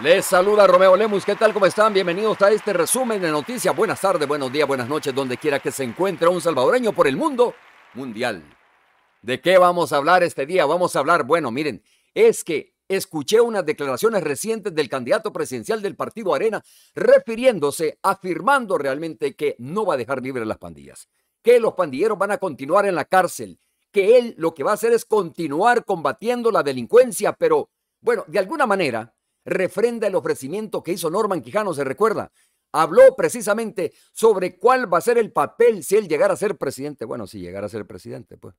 Les saluda Romeo Lemus, ¿qué tal? ¿Cómo están? Bienvenidos a este resumen de noticias. Buenas tardes, buenos días, buenas noches, donde quiera que se encuentre un salvadoreño por el mundo mundial. ¿De qué vamos a hablar este día? Vamos a hablar, bueno, miren, es que escuché unas declaraciones recientes del candidato presidencial del partido Arena refiriéndose, afirmando realmente que no va a dejar libres las pandillas, que los pandilleros van a continuar en la cárcel, que él lo que va a hacer es continuar combatiendo la delincuencia, pero bueno, de alguna manera refrenda el ofrecimiento que hizo Norman Quijano, ¿se recuerda? Habló precisamente sobre cuál va a ser el papel si él llegara a ser presidente. Bueno, si llegara a ser presidente, pues.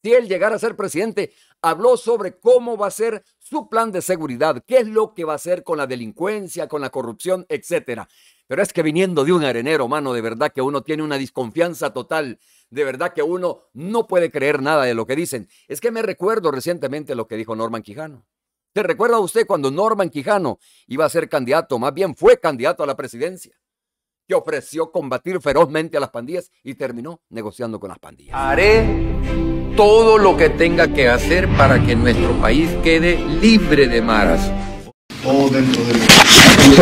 Si él llegara a ser presidente, habló sobre cómo va a ser su plan de seguridad, qué es lo que va a hacer con la delincuencia, con la corrupción, etcétera. Pero es que viniendo de un arenero, mano, de verdad que uno tiene una desconfianza total, de verdad que uno no puede creer nada de lo que dicen. Es que me recuerdo recientemente lo que dijo Norman Quijano. ¿Se recuerda usted cuando Norman Quijano iba a ser candidato, más bien fue candidato a la presidencia? Que ofreció combatir ferozmente a las pandillas y terminó negociando con las pandillas. Haré todo lo que tenga que hacer para que nuestro país quede libre de maras. O dentro de...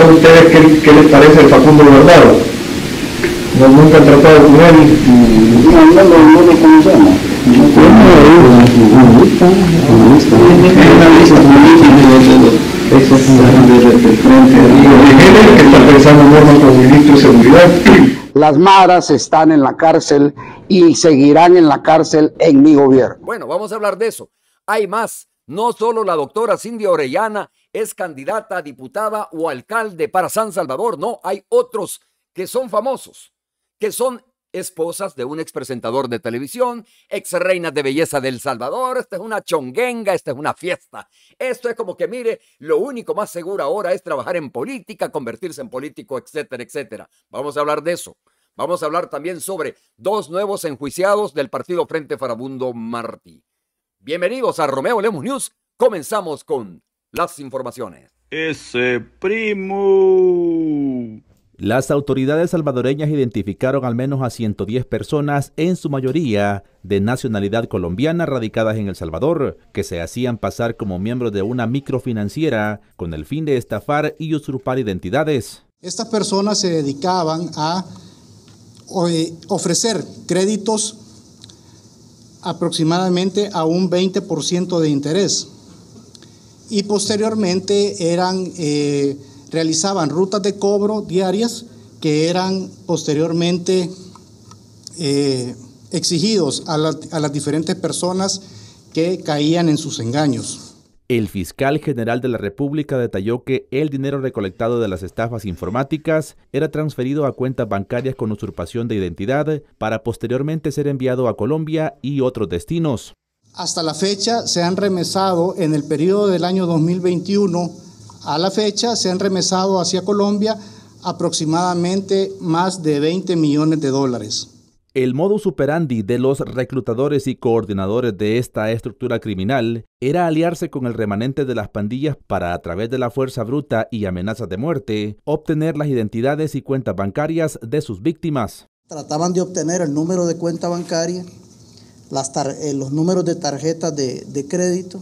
¿A ustedes qué, qué les parece el Facundo Guardado? No, nunca han tratado con él. No, no, no, no que Las maras están en la cárcel y seguirán en la cárcel en mi gobierno. Bueno, vamos a hablar de eso. Hay más. No solo la doctora Cindy Orellana es candidata a diputada o alcalde para San Salvador, no, hay otros que son famosos, que son esposas de un expresentador de televisión, ex reinas de belleza del Salvador. Esta es una chonguenga, esta es una fiesta. Esto es como que, mire, lo único más seguro ahora es trabajar en política, convertirse en político, etcétera, etcétera. Vamos a hablar de eso. Vamos a hablar también sobre dos nuevos enjuiciados del partido Frente Farabundo Martí. Bienvenidos a Romeo Lemus News. Comenzamos con las informaciones. Ese primo. Las autoridades salvadoreñas identificaron al menos a 110 personas, en su mayoría de nacionalidad colombiana radicadas en El Salvador, que se hacían pasar como miembros de una microfinanciera con el fin de estafar y usurpar identidades. Estas personas se dedicaban a ofrecer créditos aproximadamente a un 20% de interés y posteriormente eran, eh, realizaban rutas de cobro diarias que eran posteriormente eh, exigidos a, la, a las diferentes personas que caían en sus engaños. El fiscal general de la República detalló que el dinero recolectado de las estafas informáticas era transferido a cuentas bancarias con usurpación de identidad para posteriormente ser enviado a Colombia y otros destinos. Hasta la fecha se han remesado en el periodo del año 2021 a la fecha se han remesado hacia Colombia aproximadamente más de 20 millones de dólares. El modus operandi de los reclutadores y coordinadores de esta estructura criminal era aliarse con el remanente de las pandillas para, a través de la fuerza bruta y amenazas de muerte, obtener las identidades y cuentas bancarias de sus víctimas. Trataban de obtener el número de cuenta bancaria, las eh, los números de tarjetas de, de crédito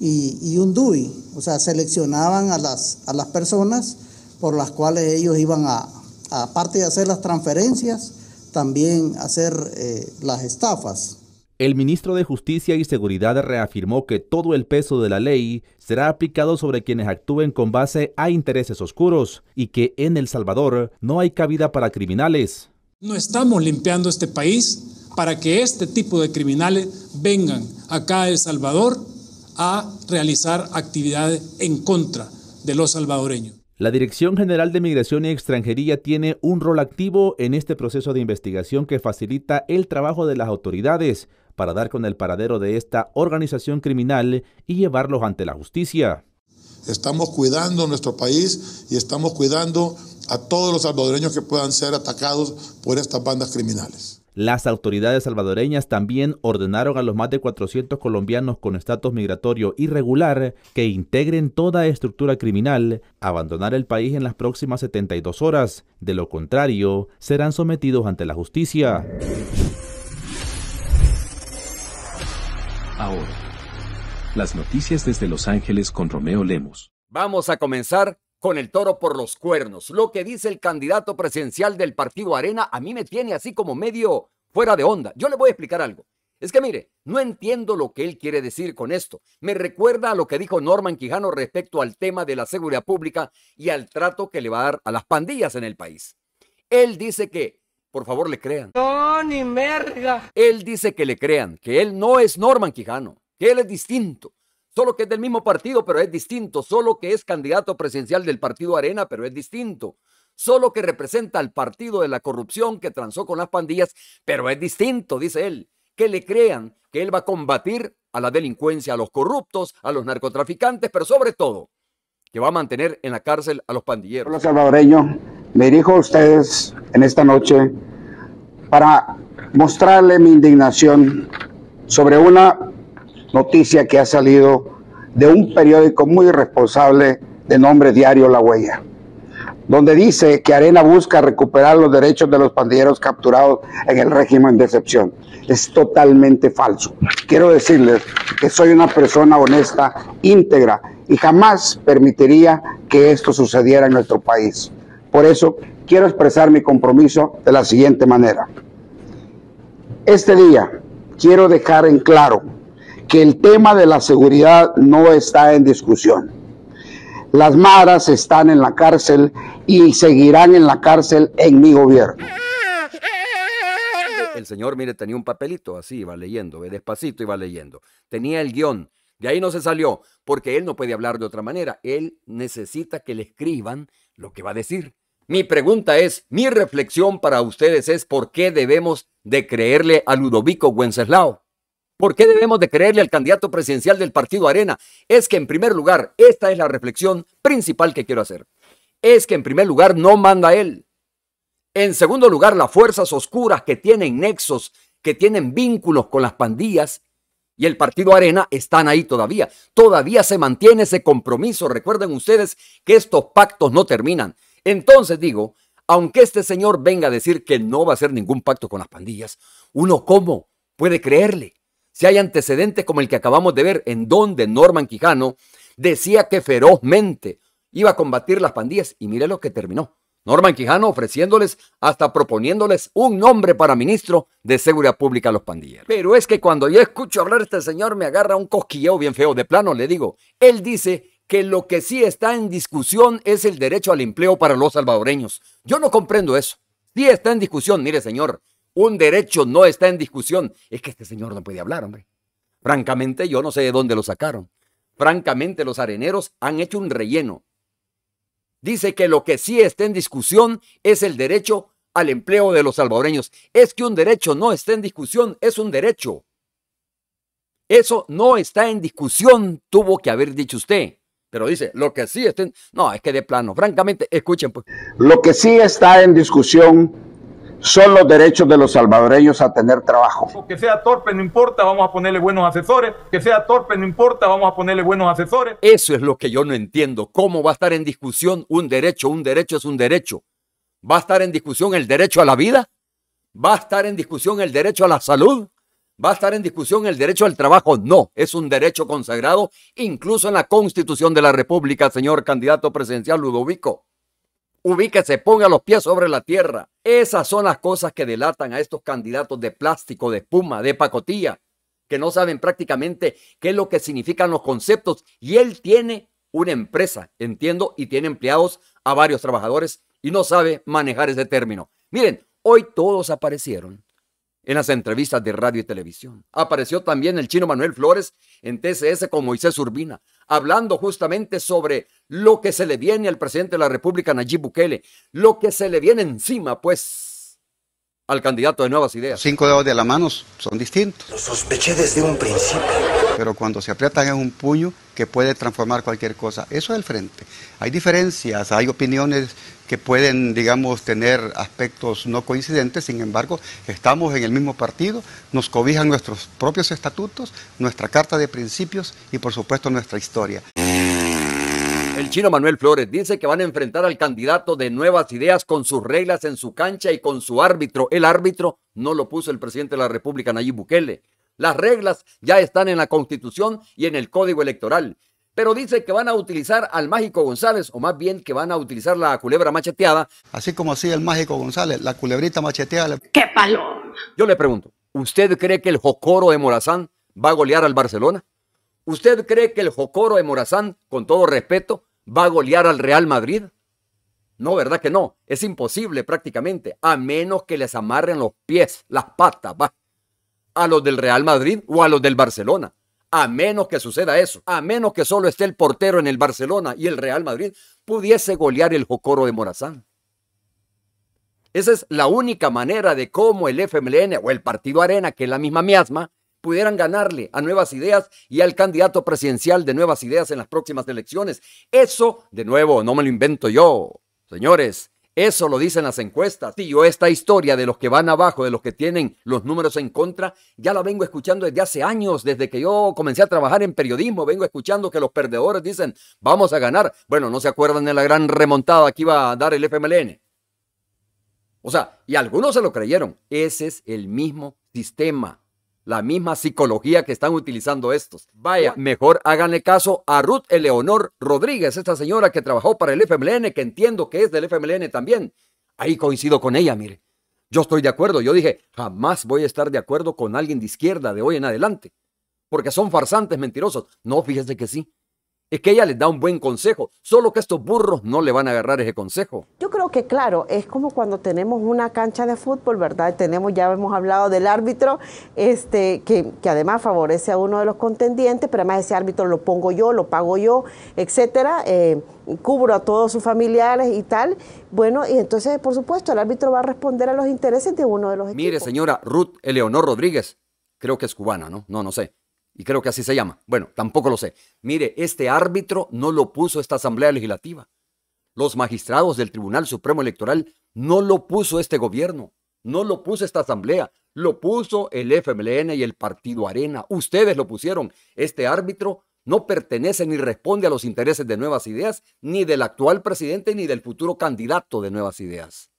y, y, un DUI. O sea, seleccionaban a las, a las personas por las cuales ellos iban a, aparte de hacer las transferencias, también hacer eh, las estafas. El ministro de Justicia y Seguridad reafirmó que todo el peso de la ley será aplicado sobre quienes actúen con base a intereses oscuros y que en El Salvador no hay cabida para criminales. No estamos limpiando este país para que este tipo de criminales vengan acá a El Salvador a realizar actividades en contra de los salvadoreños. La Dirección General de Migración y Extranjería tiene un rol activo en este proceso de investigación que facilita el trabajo de las autoridades para dar con el paradero de esta organización criminal y llevarlos ante la justicia. Estamos cuidando nuestro país y estamos cuidando a todos los salvadoreños que puedan ser atacados por estas bandas criminales. Las autoridades salvadoreñas también ordenaron a los más de 400 colombianos con estatus migratorio irregular que integren toda estructura criminal, abandonar el país en las próximas 72 horas. De lo contrario, serán sometidos ante la justicia. Ahora, las noticias desde Los Ángeles con Romeo Lemos. Vamos a comenzar con el toro por los cuernos. Lo que dice el candidato presidencial del partido Arena a mí me tiene así como medio fuera de onda. Yo le voy a explicar algo. Es que mire, no entiendo lo que él quiere decir con esto. Me recuerda a lo que dijo Norman Quijano respecto al tema de la seguridad pública y al trato que le va a dar a las pandillas en el país. Él dice que, por favor, le crean. No, ni merga. Él dice que le crean, que él no es Norman Quijano, que él es distinto. Solo que es del mismo partido, pero es distinto. Solo que es candidato presidencial del partido Arena, pero es distinto. Solo que representa al partido de la corrupción que transó con las pandillas, pero es distinto, dice él. Que le crean que él va a combatir a la delincuencia, a los corruptos, a los narcotraficantes, pero sobre todo, que va a mantener en la cárcel a los pandilleros. Hola salvadoreño, me dirijo a ustedes en esta noche para mostrarle mi indignación sobre una noticia que ha salido de un periódico muy irresponsable de nombre Diario La Huella, donde dice que Arena busca recuperar los derechos de los pandilleros capturados en el régimen de excepción. Es totalmente falso. Quiero decirles que soy una persona honesta, íntegra, y jamás permitiría que esto sucediera en nuestro país. Por eso quiero expresar mi compromiso de la siguiente manera. Este día quiero dejar en claro que el tema de la seguridad no está en discusión. Las maras están en la cárcel y seguirán en la cárcel en mi gobierno. El señor, mire, tenía un papelito así, iba leyendo, despacito iba leyendo. Tenía el guion. De ahí no se salió, porque él no puede hablar de otra manera. Él necesita que le escriban lo que va a decir. Mi pregunta es, mi reflexión para ustedes es por qué debemos de creerle a Ludovico Wenceslao. ¿Por qué debemos de creerle al candidato presidencial del partido Arena? Es que en primer lugar, esta es la reflexión principal que quiero hacer. Es que en primer lugar no manda él. En segundo lugar, las fuerzas oscuras que tienen nexos, que tienen vínculos con las pandillas y el partido Arena están ahí todavía. Todavía se mantiene ese compromiso. Recuerden ustedes que estos pactos no terminan. Entonces digo, aunque este señor venga a decir que no va a hacer ningún pacto con las pandillas, uno cómo puede creerle si hay antecedentes como el que acabamos de ver, en donde Norman Quijano decía que ferozmente iba a combatir las pandillas y mire lo que terminó. Norman Quijano ofreciéndoles hasta proponiéndoles un nombre para ministro de Seguridad Pública a los pandilleros. Pero es que cuando yo escucho hablar a este señor me agarra un cosquilleo bien feo. De plano le digo, él dice que lo que sí está en discusión es el derecho al empleo para los salvadoreños. Yo no comprendo eso. Sí está en discusión, mire señor, un derecho no está en discusión. Es que este señor no puede hablar, hombre. Francamente, yo no sé de dónde lo sacaron. Francamente, los areneros han hecho un relleno. Dice que lo que sí está en discusión es el derecho al empleo de los salvadoreños. Es que un derecho no está en discusión, es un derecho. Eso no está en discusión, tuvo que haber dicho usted. Pero dice, lo que sí está en... No, es que de plano, francamente, escuchen pues. Lo que sí está en discusión son los derechos de los salvadoreños a tener trabajo. Que sea torpe no importa, vamos a ponerle buenos asesores. Que sea torpe no importa, vamos a ponerle buenos asesores. Eso es lo que yo no entiendo. ¿Cómo va a estar en discusión un derecho? Un derecho es un derecho. ¿Va a estar en discusión el derecho a la vida? ¿Va a estar en discusión el derecho a la salud? ¿Va a estar en discusión el derecho al trabajo? No, es un derecho consagrado incluso en la Constitución de la República, señor candidato presidencial Ludovico ubíquese, ponga los pies sobre la tierra. Esas son las cosas que delatan a estos candidatos de plástico, de espuma, de pacotilla, que no saben prácticamente qué es lo que significan los conceptos. Y él tiene una empresa, entiendo, y tiene empleados a varios trabajadores y no sabe manejar ese término. Miren, hoy todos aparecieron en las entrevistas de radio y televisión. Apareció también el chino Manuel Flores en TCS con Moisés Urbina, hablando justamente sobre lo que se le viene al presidente de la República, Nayib Bukele, lo que se le viene encima, pues, al candidato de Nuevas Ideas. Cinco dedos de la mano son distintos. Lo sospeché desde un principio. Pero cuando se aprietan es un puño que puede transformar cualquier cosa. Eso es el frente. Hay diferencias, hay opiniones que pueden, digamos, tener aspectos no coincidentes, sin embargo, estamos en el mismo partido, nos cobijan nuestros propios estatutos, nuestra carta de principios y, por supuesto, nuestra historia. El chino Manuel Flores dice que van a enfrentar al candidato de nuevas ideas con sus reglas en su cancha y con su árbitro. El árbitro no lo puso el presidente de la República, Nayib Bukele. Las reglas ya están en la Constitución y en el Código Electoral. pero dice que van a utilizar al Mágico González, o más bien que van a utilizar la culebra macheteada. Así como así el Mágico González, la culebrita macheteada. ¡Qué paloma! Yo le pregunto, ¿usted cree que el Jocoro de Morazán va a golear al Barcelona? ¿Usted cree que el Jocoro de Morazán, con todo respeto, va a golear al Real Madrid? No, ¿verdad que no? Es imposible prácticamente, a menos que les amarren los pies, las patas, va, a los del Real Madrid o a los del Barcelona. A menos que suceda eso, a menos que solo esté el portero en el Barcelona y el Real Madrid, pudiese golear el Jocoro de Morazán. Esa es la única manera de cómo el FMLN o el Partido Arena, que es la misma miasma, pudieran ganarle a Nuevas Ideas y al candidato presidencial de Nuevas Ideas en las próximas elecciones. Eso, de nuevo, no me lo invento yo, señores. Eso lo dicen las encuestas. Y yo esta historia de los que van abajo, de los que tienen los números en contra, ya la vengo escuchando desde hace años, desde que yo comencé a trabajar en periodismo, vengo escuchando que los perdedores dicen, vamos a ganar. Bueno, no se acuerdan de la gran remontada que iba a dar el FMLN. O sea, y algunos se lo creyeron. Ese es el mismo sistema, la misma psicología que están utilizando estos. Vaya, mejor háganle caso a Ruth Eleonor Rodríguez, esta señora que trabajó para el FMLN, que entiendo que es del FMLN también. Ahí coincido con ella, mire. Yo estoy de acuerdo. Yo dije, jamás voy a estar de acuerdo con alguien de izquierda de hoy en adelante. Porque son farsantes mentirosos. No, fíjese que sí es que ella les da un buen consejo, solo que estos burros no le van a agarrar ese consejo. Yo creo que claro, es como cuando tenemos una cancha de fútbol, ¿verdad? Tenemos, ya hemos hablado del árbitro, este, que, que además favorece a uno de los contendientes, pero además ese árbitro lo pongo yo, lo pago yo, etcétera, eh, cubro a todos sus familiares y tal. Bueno, y entonces, por supuesto, el árbitro va a responder a los intereses de uno de los Mire, equipos. señora Ruth Eleonor Rodríguez, creo que es cubana, ¿no? No, no sé. Y creo que así se llama. Bueno, tampoco lo sé. Mire, este árbitro no lo puso esta Asamblea Legislativa. Los magistrados del Tribunal Supremo Electoral no lo puso este gobierno. No lo puso esta Asamblea. Lo puso el FMLN y el Partido Arena. Ustedes lo pusieron. Este árbitro no pertenece ni responde a los intereses de Nuevas Ideas, ni del actual presidente, ni del futuro candidato de Nuevas Ideas.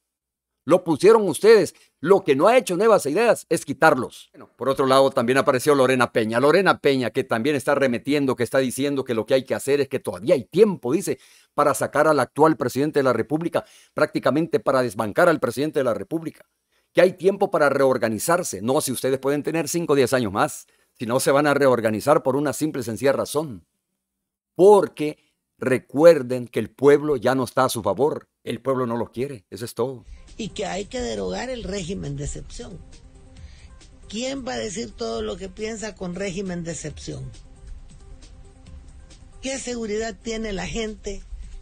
Lo pusieron ustedes. Lo que no ha hecho Nuevas Ideas es quitarlos. Por otro lado, también apareció Lorena Peña. Lorena Peña, que también está remetiendo, que está diciendo que lo que hay que hacer es que todavía hay tiempo, dice, para sacar al actual presidente de la República, prácticamente para desbancar al presidente de la República. Que hay tiempo para reorganizarse. No, si ustedes pueden tener 5 o 10 años más, si no se van a reorganizar por una simple y sencilla razón. Porque recuerden que el pueblo ya no está a su favor. El pueblo no lo quiere. Eso es todo y que hay que derogar el régimen de excepción. ¿Quién va a decir todo lo que piensa con régimen de excepción? ¿Qué seguridad tiene la gente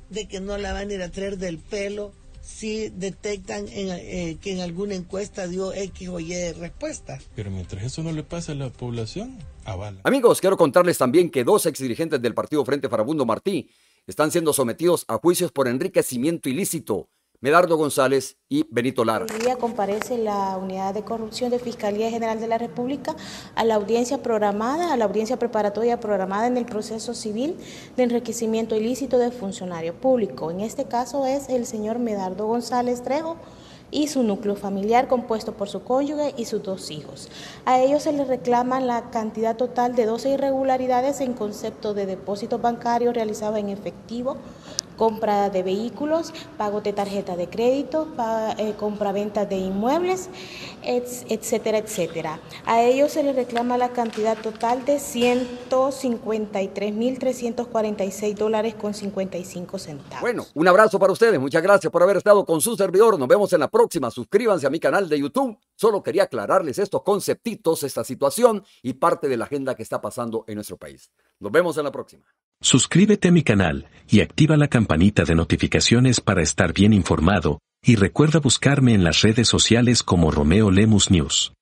de que no la van a ir a traer del pelo si detectan en, eh, que en alguna encuesta dio X o Y respuesta? Pero mientras eso no le pasa a la población, avala. Amigos, quiero contarles también que dos exdirigentes del partido Frente Farabundo Martí están siendo sometidos a juicios por enriquecimiento ilícito Medardo González y Benito Lara. Hoy día comparece la Unidad de Corrupción de Fiscalía General de la República a la audiencia programada, a la audiencia preparatoria programada en el proceso civil de enriquecimiento ilícito de funcionario público. En este caso es el señor Medardo González Trejo y su núcleo familiar compuesto por su cónyuge y sus dos hijos. A ellos se les reclama la cantidad total de 12 irregularidades en concepto de depósito bancario realizado en efectivo, compra de vehículos, pago de tarjeta de crédito, eh, compra-venta de inmuebles, etcétera, etcétera. A ellos se les reclama la cantidad total de 153.346 dólares con 55 centavos. Bueno, un abrazo para ustedes. Muchas gracias por haber estado con su servidor. Nos vemos en la próxima. Suscríbanse a mi canal de YouTube. Solo quería aclararles estos conceptitos, esta situación y parte de la agenda que está pasando en nuestro país. Nos vemos en la próxima. Suscríbete a mi canal y activa la campanita de notificaciones para estar bien informado, y recuerda buscarme en las redes sociales como Romeo Lemus News.